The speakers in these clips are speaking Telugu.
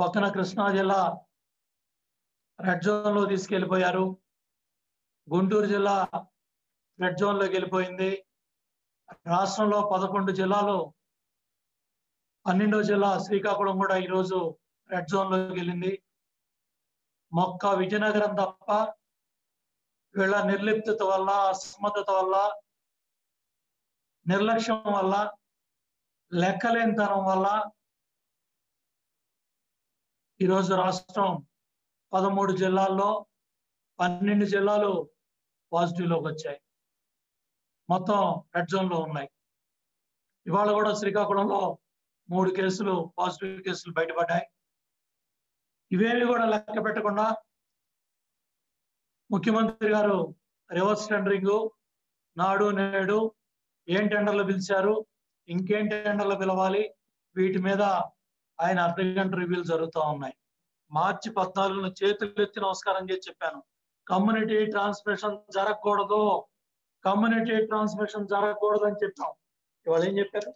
పక్కన కృష్ణా జిల్లా రెడ్ జోన్లో తీసుకెళ్ళిపోయారు గుంటూరు జిల్లా రెడ్ జోన్లోకి వెళ్ళిపోయింది. రాష్ట్రంలో పదకొండు జిల్లాలు పన్నెండో జిల్లా శ్రీకాకుళం కూడా ఈరోజు రెడ్ జోన్లోకి వెళ్ళింది. మొక్క విజయనగరం తప్ప వీళ్ళ నిర్లిప్తత వల్ల అసమర్థత వల్ల నిర్లక్ష్యం వల్ల లెక్కలేనితనం వల్ల ఈరోజు రాష్ట్రం పదమూడు జిల్లాల్లో పన్నెండు జిల్లాలు పాజిటివ్లోకి వచ్చాయి. మొత్తం రెడ్ జోన్లో ఉన్నాయి. ఇవాళ కూడా శ్రీకాకుళంలో మూడు కేసులు పాజిటివ్ కేసులు బయటపడ్డాయి. ఇవేమి కూడా లెక్క పెట్టకుండా ముఖ్యమంత్రి గారు రివర్స్ టెండరింగ్ నాడు నేడు ఏం టెండర్లు పిలిచారు ఇంకేం టెండర్లు పిలవాలి వీటి మీద ఆయన అర్ధగంట రివ్యూలు జరుగుతూ ఉన్నాయి. మార్చి పద్నాలుగున చేతులు ఎత్తి నమస్కారం చేసి చెప్పాను. కమ్యూనిటీ ట్రాన్స్మిషన్ జరగకూడదు. కమ్యూనిటీ ట్రాన్స్మిషన్ జరగకూడదు అని చెప్పాం. ఇవాళ ఏం చెప్పారు?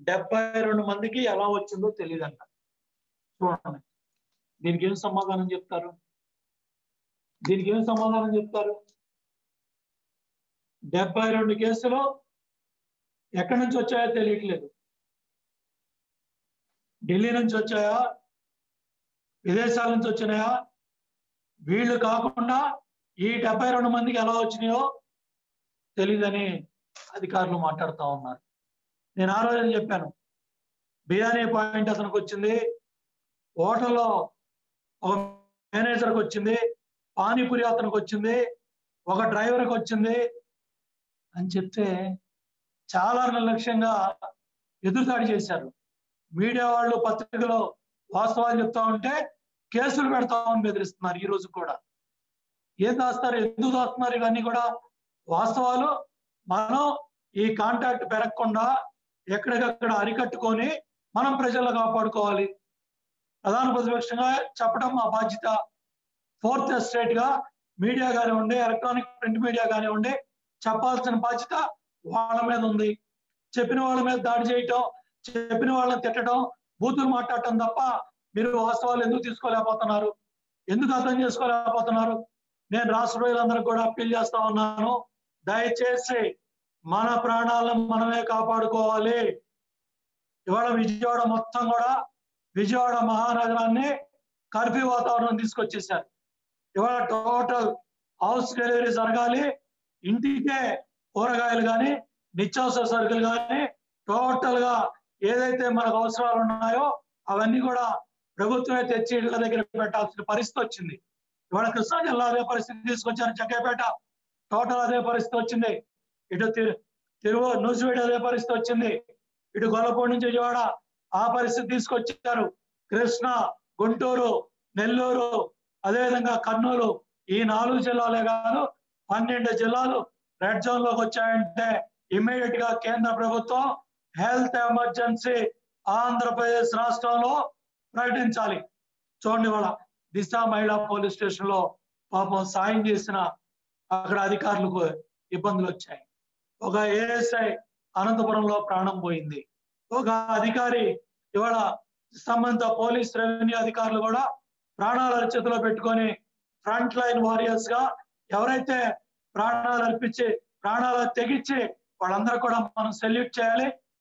డెబ్బై రెండు మందికి ఎలా వచ్చిందో తెలియదంట. చూడండి. దీనికి ఏం సమాధానం చెప్తారు? దీనికి ఏం సమాధానం చెప్తారు? డెబ్బై రెండు కేసులు ఎక్కడి నుంచి వచ్చాయో తెలియట్లేదు. ఢిల్లీ నుంచి వచ్చాయా? విదేశాల నుంచి వచ్చినాయా? వీళ్ళు కాకుండా ఈ డెబ్బై రెండు మందికి ఎలా వచ్చినాయో తెలియదని అధికారులు మాట్లాడుతూ ఉన్నారు. నేను ఆ రోజు చెప్పాను. బిర్యానీ పాయింట్ అతనికి వచ్చింది. హోటల్లో ఒక మేనేజర్కి వచ్చింది. పానీపూరి అతనికి వచ్చింది. ఒక డ్రైవర్కి వచ్చింది అని చెప్తే చాలా నిర్లక్ష్యంగా ఎదురుదాడి చేశారు. మీడియా వాళ్ళు పత్రికలో వాస్తవాలు చెప్తా ఉంటే కేసులు పెడతామని బెదిరిస్తున్నారు ఈ రోజు కూడా. ఏం దాస్తారు ఎందుకు దాస్తున్నారు ఇవన్నీ కూడా వాస్తవాలు. మనం ఈ కాంటాక్ట్ పెరగకుండా ఎక్కడికక్కడ అరికట్టుకొని మనం ప్రజలను కాపాడుకోవాలి. ప్రధాన ప్రతిపక్షంగా చెప్పడం మా బాధ్యత. ఫోర్త్ ఎస్టేట్గా మీడియా కానివ్వండి ఎలక్ట్రానిక్ ప్రింట్ మీడియా కానివ్వండి చెప్పాల్సిన బాధ్యత వాళ్ళ మీద ఉంది. చెప్పిన వాళ్ళ మీద దాడి చేయటం చెప్పిన వాళ్ళని తిట్టడం బూతులు మాట్లాడటం తప్ప మీరు వాస్తవాలు ఎందుకు తీసుకోలేకపోతున్నారు? ఎందుకు అర్థం చేసుకోలేకపోతున్నారు? నేను రాష్ట్ర ప్రజలందరికీ కూడా అప్పీల్ చేస్తా ఉన్నాను. దయచేసి మన ప్రాణాలను మనమే కాపాడుకోవాలి. ఇవాళ విజయవాడ మొత్తం కూడా విజయవాడ మహానగరాన్ని కర్ఫ్యూ వాతావరణం తీసుకొచ్చేసారు ఇవాళ టోటల్ హౌస్ డెలివరీ జరగాలి. ఇంటికే కూరగాయలు కానీ నిత్యావసర సరుకులు కానీ టోటల్గా ఏదైతే మనకు అవసరాలు ఉన్నాయో అవన్నీ కూడా ప్రభుత్వమే తెచ్చి ఇళ్ళ దగ్గర పెట్టాల్సిన పరిస్థితి వచ్చింది. ఇవాళ కృష్ణా జిల్లా అదే పరిస్థితి తీసుకొచ్చారు చక్కేపేట టోటల్ అదే పరిస్థితి వచ్చింది. ఇటు తిరు తిరువు నూజివీడు అదే పరిస్థితి వచ్చింది. ఇటు గొల్లపూడి నుంచి విజయవాడ ఆ పరిస్థితి తీసుకొచ్చారు. కృష్ణ గుంటూరు నెల్లూరు అదేవిధంగా కర్నూలు ఈ నాలుగు జిల్లాలే కాదు పన్నెండు జిల్లాలు రెడ్ జోన్లోకి వచ్చాయంటే ఇమ్మీడియట్గా కేంద్ర ప్రభుత్వం హెల్త్ ఎమర్జెన్సీ ఆంధ్రప్రదేశ్ రాష్ట్రంలో ప్రకటించాలి. చూడండి వాళ్ళ దిశ మహిళా పోలీస్ స్టేషన్లో పాపం సాయం చేసిన అక్కడ అధికారులకు ఇబ్బందులు వచ్చాయి. ఒక ఏఎస్ఐ అనంతపురంలో ప్రాణం పోయింది. ఒక అధికారి ఇవాళ సంబంధిత పోలీస్ రెవెన్యూ అధికారులు కూడా ప్రాణాలు అరచేతిలో పెట్టుకొని ఫ్రంట్ లైన్ వారియర్స్గా ఎవరైతే ప్రాణాలు అర్పించి ప్రాణాలు తెగించి వాళ్ళందరూ కూడా మనం సెల్యూట్ చేయాలి.